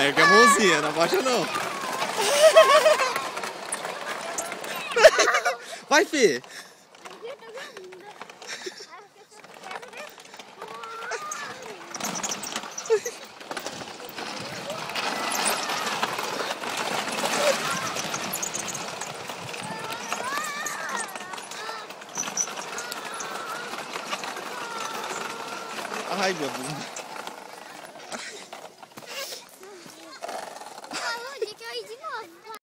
Ergue a mãozinha, não abaixa não. Vai, Fê. Ai, meu Deus. 已经被我了。